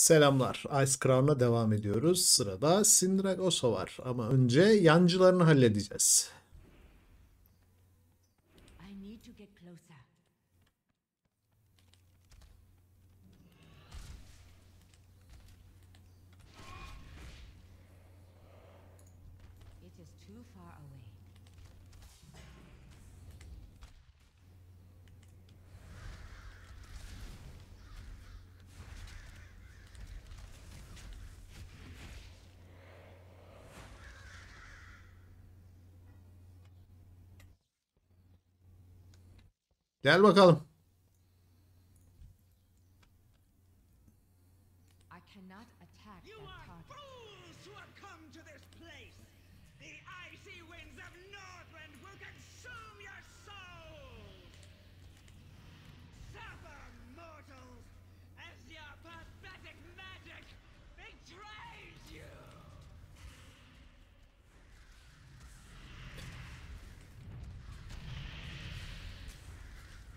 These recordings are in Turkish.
Selamlar. Ice Crown'la devam ediyoruz. Sırada Sindragoso var. Ama önce yancılarını halledeceğiz. It is too far away. Gel bakalım. I cannot attack You that are target. fools to have come to this place!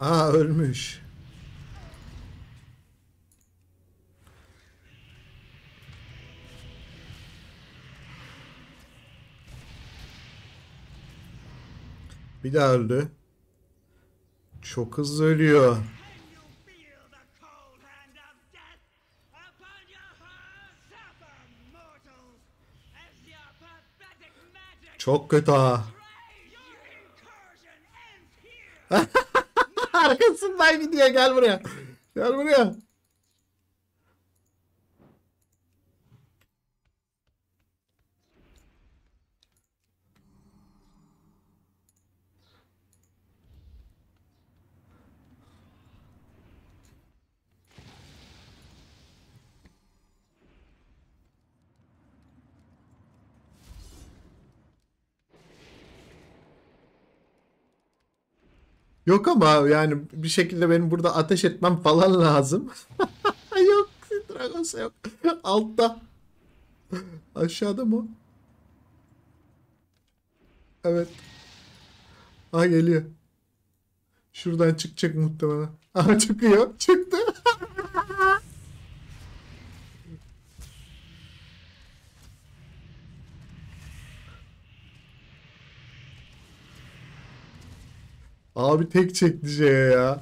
Aa ölmüş. Bir daha öldü. Çok hızlı ölüyor. Çok kötü ha. Arkasından gidiyor gel buraya. Gel buraya. Yok ama yani bir şekilde benim burada ateş etmem falan lazım. yok Dragos'a yok. Altta. Aşağıda mı? Evet. Ha geliyor. Şuradan çıkacak muhtemelen. Aha çıkıyor. Çıktı. Abi tek çekti şeye ya.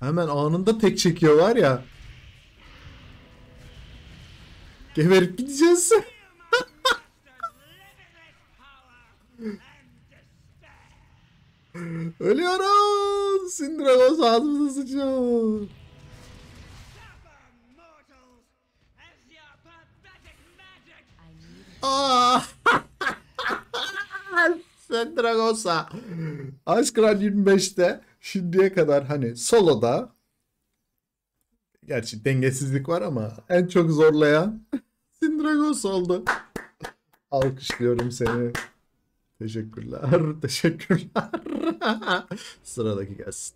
Hemen anında tek çekiyor var ya. Geberip gideceğiz. Ölüyoruz. Sindragos ağzımıza sıçıyor. Aa! Sindragos'a. Aşkran 25'te şimdiye kadar hani soloda gerçi dengesizlik var ama en çok zorlayan Sindragos oldu. Alkışlıyorum seni. Teşekkürler. Teşekkürler. Sıradaki gelsin.